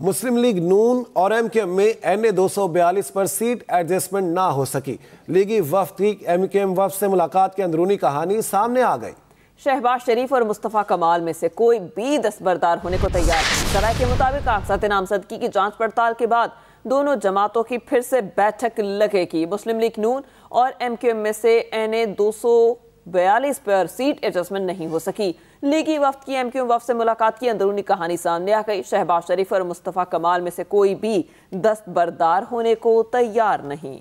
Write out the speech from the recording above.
मुस्लिम league नून और M के M में एन ए दो सौ बयालीस पर सीट एडजस्टमेंट ना हो सकी। लीगी वफ्त की एम के एम वफ्त से मुलाकात की अंदरूनी कहानी सामने आ गई। शहबाज शरीफ और मुस्तफ़ा कमाल में से कोई भी दस्तबरदार होने को तैयार नहीं। सराय के मुताबिक कागजात नामजदगी की जाँच पड़ताल के बाद दोनों जमातों की फिर से बैठक लगेगी। मुस्लिम लीग नून और एम क्यू एम में से एन ए दो सौ बयालीस पर सीट एडजस्टमेंट नहीं हो सकी। लीगी वफ्त की एम क्यू वफ्त से मुलाकात की अंदरूनी कहानी सामने आ गई। शहबाज शरीफ और मुस्तफ़ा कमाल में से कोई भी दस्तबरदार होने को तैयार नहीं।